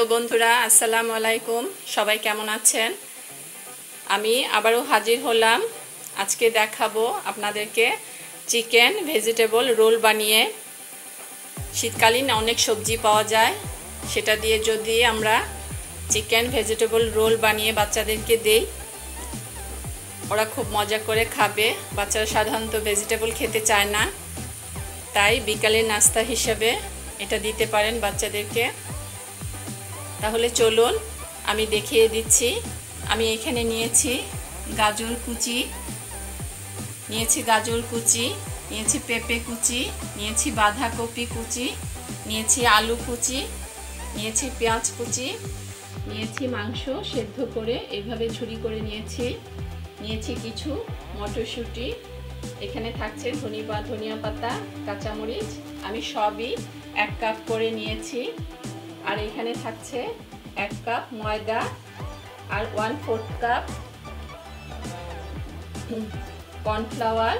তো বন্ধুরা, আসসালামু আলাইকুম। সবাই কেমন আছেন? আমি আবারও হাজির হলাম। আজকে দেখাবো আপনাদেরকে চিকেন ভেজিটেবল রোল বানিয়ে। শীতকালীন অনেক সবজি পাওয়া যায়। সেটা দিয়ে যদি আমরা চিকেন ভেজিটেবল রোল বানিয়ে বাচ্চাদেরকে দেই, ওরা খুব মজা করে খাবে। বাচ্চারা সাধারণত ভেজিটেবল খেতে চায় না। তাই বিকালের নাস্তা হিসেবে এটা দিতে পারেন বাচ্চাদেরকে। তাহলে চলুন, আমি দেখিয়ে দিচ্ছি। আমি এখানে নিয়েছি গাজর কুচি, নিয়েছি গাজর কুচি, নিয়েছি পেঁপে কুচি, নিয়েছি বাঁধাকপি কুচি, নিয়েছি আলু কুচি, নিয়েছি পেঁয়াজ কুচি, নিয়েছি মাংস সেদ্ধ করে এইভাবে ঝুরি করে নিয়েছি। নিয়েছি কিছু মটরশুঁটি, এখানে থাকছে ধনি বা ধনিয়া পাতা, কাঁচামরিচ। আমি সবই এক কাপ করে নিয়েছি। আর এখানে থাকছে এক কাপ ময়দা আর ওয়ান ফোর্থ কাপ কর্নফ্লাওয়ার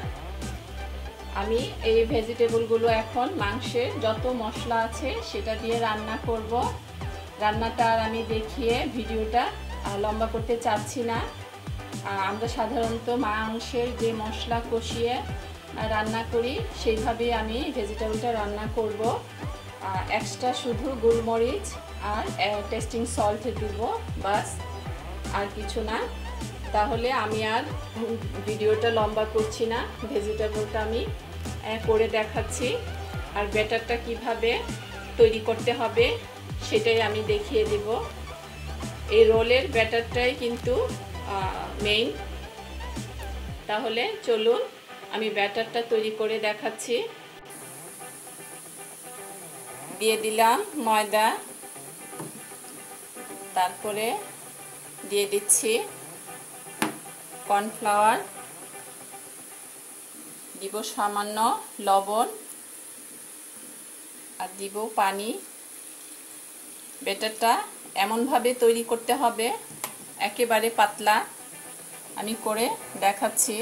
আমি এই ভেজিটেবলগুলো এখন মাংসের যত মশলা আছে সেটা দিয়ে রান্না করব। রান্নাটা আর আমি দেখিয়ে ভিডিওটা লম্বা করতে চাচ্ছি না। আমরা সাধারণত মাংসের যে মশলা কষিয়ে রান্না করি সেইভাবে আমি ভেজিটেবলটা রান্না করব। এক্সট্রা শুধু গোলমরিচ আর টেস্টিং সল্ট দিব, বাস, আর কিছু না। তাহলে আমি আর ভিডিওটা লম্বা করছি না, ভেজিটেবলটা আমি করে দেখাচ্ছি। আর ব্যাটারটা কীভাবে তৈরি করতে হবে সেটাই আমি দেখিয়ে দেব। এই রোলের ব্যাটারটাই কিন্তু মেইন তাহলে চলুন, আমি ব্যাটারটা তৈরি করে দেখাচ্ছি। দিয়ে দিলাম ময়দা। তারপরে দিয়ে দিচ্ছি কর্নফ্লাওয়ার। দিব সামান্য লবণ আর দিব পানি। বেটারটা এমনভাবে তৈরি করতে হবে, একেবারে পাতলা। আমি করে দেখাচ্ছি।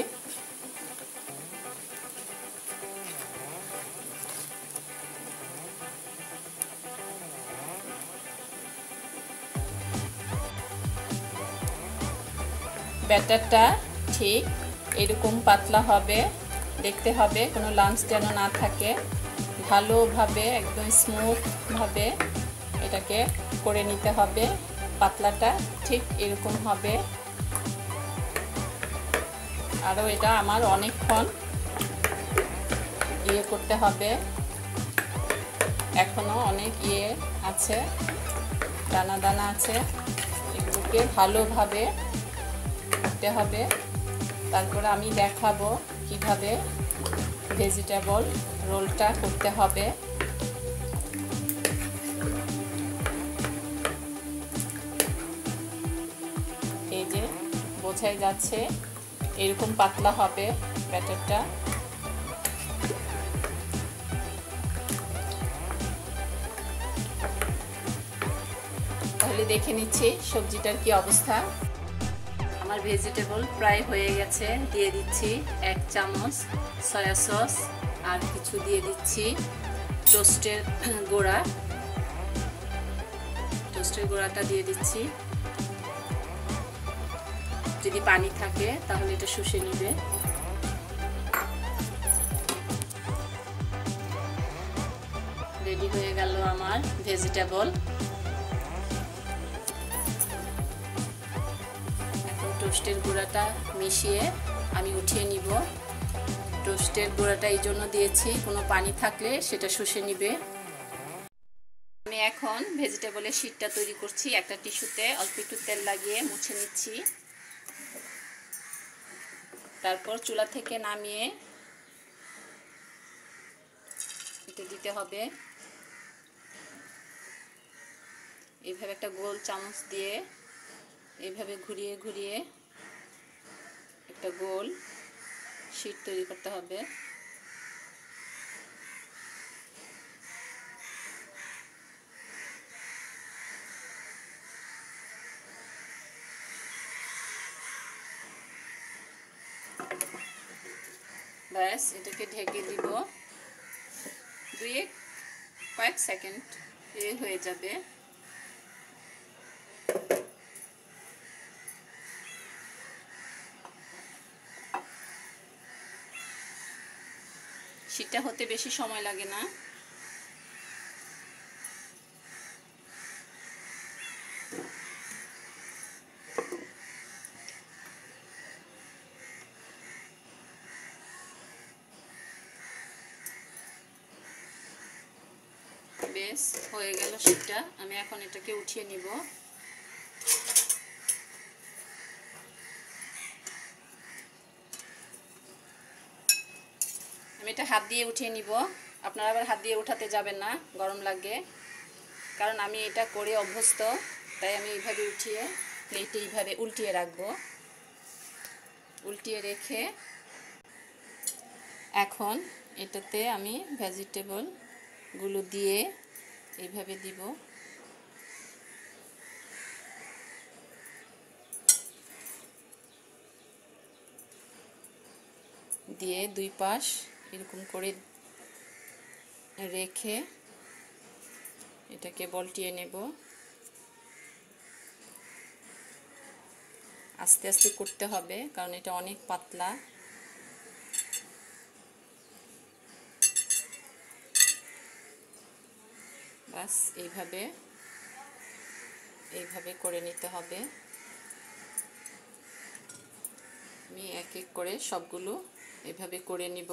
ব্যাটারটা ঠিক এরকম পাতলা হবে, দেখতে হবে, কোনো লাঞ্চ যেন না থাকে। ভালোভাবে, একদম স্মুথভাবে এটাকে করে নিতে হবে। পাতলাটা ঠিক এরকম হবে। আরও এটা আমার অনেকক্ষণ ইয়ে করতে হবে। এখনও অনেক ইয়ে আছে, দানা দানা আছে। এগুলোকে ভালোভাবে করতে হবে। তারপরে আমি দেখাবো কীভাবে ভেজিটেবল রোলটা করতে হবে। এই যে বোঝাই যাচ্ছে, এরকম পাতলা হবে ব্যাটারটা। তাহলে দেখে নিচ্ছি সবজিটার কি অবস্থা। আমার ভেজিটেবল প্রায় হয়ে গেছে, দিয়ে দিচ্ছি এক চামচ সয়া সস আর কিছু দিয়ে দিচ্ছি টোস্টের গোড়া। টোস্টের গোড়াটা দিয়ে দিচ্ছি। যদি পানি থাকে তাহলে এটা শুষে নিবে। রেডি হয়ে গেল আমার ভেজিটেবল টোস্টের গুঁড়াটা মিশিয়ে আমি উঠিয়ে নিব। টোস্টের গুঁড়াটা এই জন্য দিয়েছি, কোনো পানি থাকলে সেটা শুষে নিবে। আমি এখন ভেজিটেবলের শীটটা তৈরি করছি, একটা টিস্যুতে অল্প একটু তেল লাগিয়ে মুছে নিচ্ছি। তারপর চুলা থেকে নামিয়ে এটা দিতে হবে। এইভাবে একটা গোল চামচ দিয়ে এইভাবে ঘুরিয়ে ঘুরিয়ে একটা গোল শীট তৈরি করতে হবে। ব্যাস, এটাকে ঢেকে দিব। দুই কয়েক সেকেন্ড, এ হয়ে যাবে। এটা হতে বেশি সময় লাগে না। বেশ, হয়ে গেল সেটা আমি এখন এটাকে উঠিয়ে নিব। হাত দিয়ে উঠিয়ে নিব। আপনারা আবার হাত দিয়ে উঠাতে যাবেন না, গরম লাগে। কারণ আমি এটা করে অভ্যস্ত, তাই আমি এইভাবে উঠিয়ে প্লেটে এইভাবে উল্টিয়ে রাখব। উল্টিয়ে রেখে এখন এটাতে আমি ভেজিটেবলগুলো দিয়ে এইভাবে দিব। দিয়ে দুই পাশ এরকম করে রেখে এটাকে বলটিয়ে নেব। আস্তে আস্তে করতে হবে, কারণ এটা অনেক পাতলা। বাস এইভাবে এইভাবে করে নিতে হবে। আমি এক এক করে সবগুলো এভাবে করে নিব।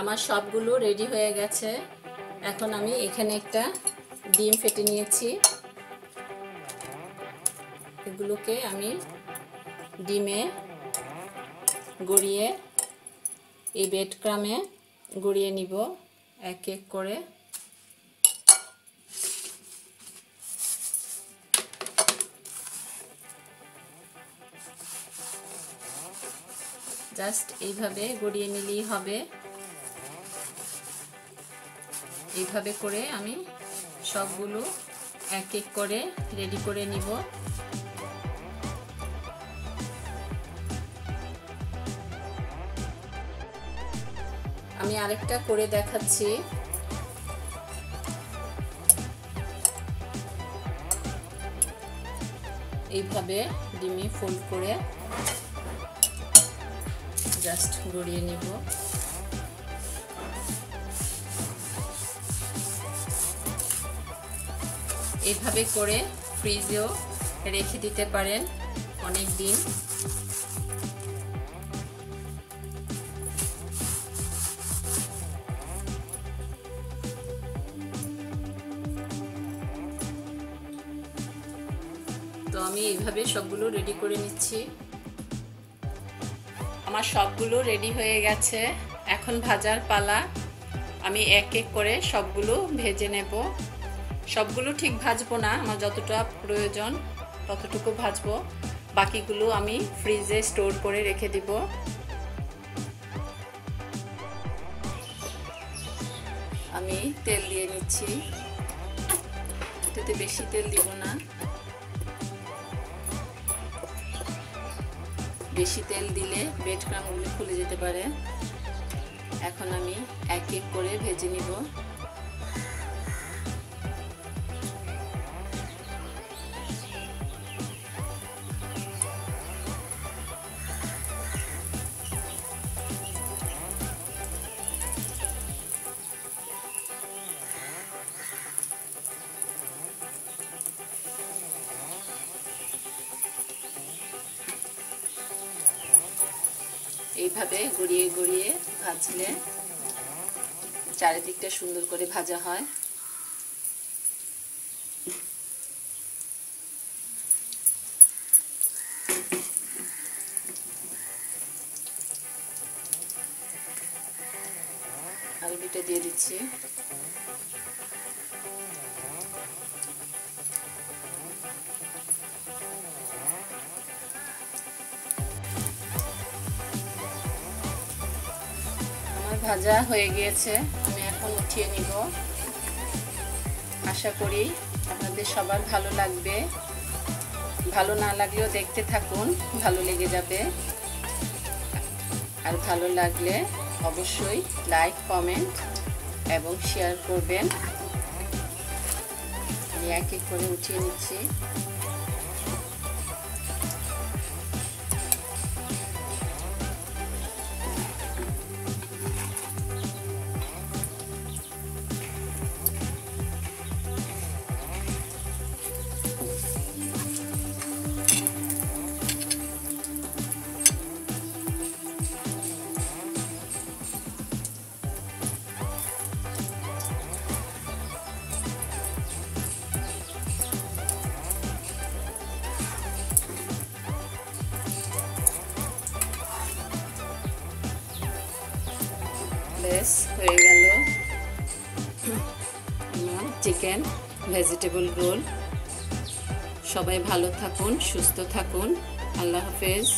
আমার সবগুলো রেডি হয়ে গেছে। এখন আমি এখানে একটা ডিম ফেটে নিয়েছি। এগুলোকে আমি ডিমে গড়িয়ে, এই বেড ক্রামে গড়িয়ে নিব। এক এক করে জাস্ট এইভাবে গড়িয়ে নিলেই হবে। এইভাবে করে আমি সবগুলো এক এক করে রেডি করে নিব। আমি আরেকটা করে দেখাচ্ছি। এইভাবে ডিমি ফোল্ড করে জাস্ট গড়িয়ে নিব। এইভাবে করে ফ্রিজেও রেখে দিতে পারেন অনেক দিন তো আমি এইভাবে সবগুলো রেডি করে নিচ্ছি। আমার সবগুলো রেডি হয়ে গেছে। এখন ভাজার পালা। আমি এক এক করে সবগুলো ভেজে নেব। সবগুলো ঠিক ভাজবো না, আমার যতটা প্রয়োজন ততটুকু ভাজবো। বাকিগুলো আমি ফ্রিজে স্টোর করে রেখে দিব। আমি তেল দিয়ে নিচ্ছি। এটাতে বেশি তেল দিব না। বেশি তেল দিলে ব্রেড ক্রামগুলো খুলে যেতে পারে। এখন আমি এক এক করে ভেজে নিব। এইভাবে গড়িয়ে গড়িয়ে ভাজলে চারিদিকটা সুন্দর করে ভাজা হয়। আলুটা দিয়ে দিচ্ছি। ভাজা হয়ে গিয়েছে, আমি এখন উঠিয়ে নিব। আশা করি আপনাদের সবার ভালো লাগবে। ভালো না লাগলেও দেখতে থাকুন, ভালো লেগে যাবে। আর ভালো লাগলে অবশ্যই লাইক, কমেন্ট এবং শেয়ার করবেন। আমি এক এক করে উঠিয়ে নিচ্ছি। বেশ হয়ে গেল। আমার চিকেন ভেজিটেবল রোল সবাই ভালো থাকুন সুস্থ থাকুন। আল্লাহ হাফেজ।